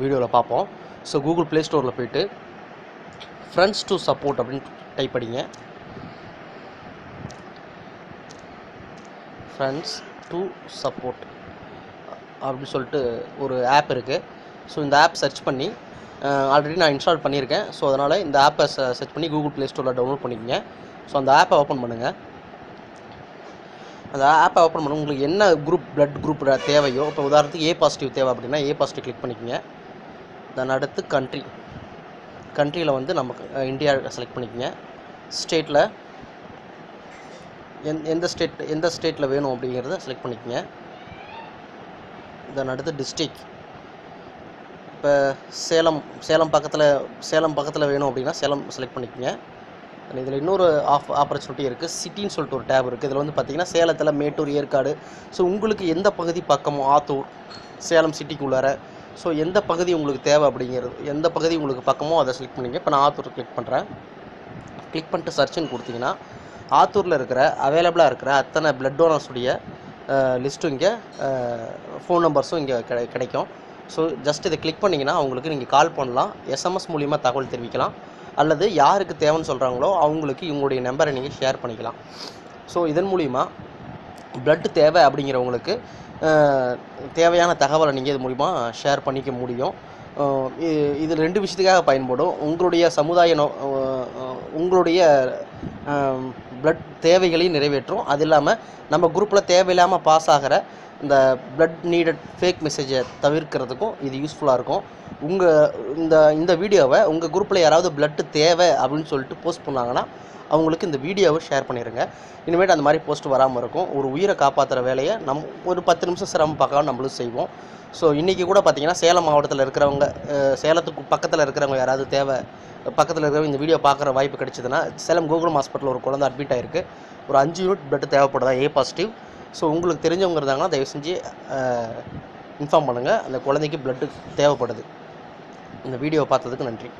வீடியோவில் பார்ப்போம். So Google play ஸ்டோரில் போயிட்டு ஃப்ரெண்ட்ஸ் டு சப்போர்ட் அப்படின்னு டைப் படிங்க ஃப்ரெண்ட்ஸ் டு சப்போர்ட் அப்படின்னு சொல்லிட்டு ஒரு ஆப் இருக்குது ஸோ இந்த ஆப் சர்ச் பண்ணி ஆல்ரெடி நான் இன்ஸ்டால் பண்ணியிருக்கேன். ஸோ அதனால் இந்த ஆப்பை சர்ச் பண்ணி கூகுள் ப்ளே ஸ்டோரில் டவுன்லோட் பண்ணிக்கங்க. ஸோ அந்த ஆப்பை ஓப்பன் பண்ணுங்கள் அந்த ஆப்பை ஓப்பன் பண்ண உங்களுக்கு என்ன குரூப் பிளட் குரூப் தேவையோ இப்போ உதாரணத்துக்கு ஏ பாசிட்டிவ் தேவை அப்படின்னா ஏ பாசிட்டிவ் கிளிக் பண்ணிக்கோங்க. தென் அடுத்து கண்ட்ரி கண்ட்ரியில் வந்து நமக்கு இந்தியா செலக்ட் பண்ணிக்கோங்க. ஸ்டேட்டில் எந் எந்த ஸ்டேட் எந்த ஸ்டேட்டில் வேணும் அப்படிங்கிறத செலக்ட் பண்ணிக்கங்க. தென் அடுத்து டிஸ்ட்ரிக் இப்போ சேலம் சேலம் பக்கத்தில் சேலம் பக்கத்தில் வேணும் அப்படின்னா சேலம் செலக்ட் பண்ணிக்கங்க. இதில் இன்னொரு ஆஃப் ஆப்பர்ச்சுனிட்டி இருக்குது சிட்டின்னு சொல்லிட்டு ஒரு டேப் இருக்குது இதில் வந்து பார்த்தீங்கன்னா சேலத்தில் மேட்டூர் ஏற்காடு. ஸோ உங்களுக்கு எந்த பகுதி பக்கமோ ஆத்தூர் சேலம் சிட்டிக்குள்ளார? ஸோ எந்த பகுதி உங்களுக்கு தேவை அப்படிங்கிறது எந்த பகுதி உங்களுக்கு பக்கமோ அதை செலக்ட் பண்ணிங்க. இப்போ நான் ஆத்தூர் கிளிக் பண்ணுறேன் கிளிக் பண்ணிட்டு சர்ச்னு கொடுத்தீங்கன்னா ஆத்தூரில் இருக்கிற அவைலபிளாக இருக்கிற அத்தனை பிளட் டோனர்ஸுடைய லிஸ்ட்டும் இங்கே ஃபோன் நம்பர்ஸும் இங்கே கிடை கிடைக்கும். ஸோ ஜஸ்ட் இதை கிளிக் பண்ணிங்கன்னா அவங்களுக்கு நீங்கள் கால் பண்ணலாம். எஸ்எம்எஸ் மூலிமா தகவல் தெரிவிக்கலாம். அல்லது யாருக்கு தேவைன்னு சொல்கிறாங்களோ அவங்களுக்கு இவங்களுடைய நம்பரை நீங்கள் ஷேர் பண்ணிக்கலாம். ஸோ இதன் மூலிமா பிளட் தேவை அப்படிங்கிறவங்களுக்கு தேவையான தகவலை நீங்கள் இது மூலிமா ஷேர் பண்ணிக்க முடியும். இது ரெண்டு விஷயத்துக்காக பயன்படும். உங்களுடைய சமுதாய நோ உங்களுடைய பிளட் தேவைகளையும் நிறைவேற்றும். அது இல்லாமல் நம்ம குரூப்பில் தேவையில்லாமல் பாஸ் ஆகிற இந்த பிளட் நீடட் ஃபேக் மெசேஜை தவிர்க்கிறதுக்கும் இது யூஸ்ஃபுல்லாக இருக்கும். உங்கள் இந்த இந்த வீடியோவை உங்கள் குரூப்பில் யாராவது பிளட்டு தேவை அப்படின்னு சொல்லிட்டு போஸ்ட் பண்ணாங்கன்னா அவங்களுக்கு இந்த வீடியோவை ஷேர் பண்ணிடுங்க இனிமேட்டு அந்த மாதிரி போஸ்ட் வராமல் இருக்கும். ஒரு உயிரை காப்பாற்றுற வேலையை நம் ஒரு பத்து நிமிஷம் சிரமம் பார்க்காம நம்மளும் செய்வோம். ஸோ இன்றைக்கி கூட பார்த்தீங்கன்னா சேலம் மாவட்டத்தில் இருக்கிறவங்க சேலத்துக்கு பக்கத்தில் இருக்கிறவங்க யாராவது தேவை பக்கத்தில் இருக்கிறவங்க இந்த வீடியோ பார்க்குற வாய்ப்பு கிடைச்சதுன்னா சேலம் கோகுலம் ஹாஸ்பிட்டலில் ஒரு குழந்தை அட்மிட் ஆயிருக்கு. ஒரு அஞ்சு யூனிட் பிளட் தேவைப்படுதா? ஏ பாசிட்டிவ் ஸோ உங்களுக்கு தெரிஞ்சவங்க இருந்தாங்கன்னா தயவு செஞ்சு இன்ஃபார்ம் பண்ணுங்கள் அந்த குழந்தைக்கு ப்ளட்டு தேவைப்படுது. இந்த வீடியோவை பார்த்ததுக்கு நன்றி.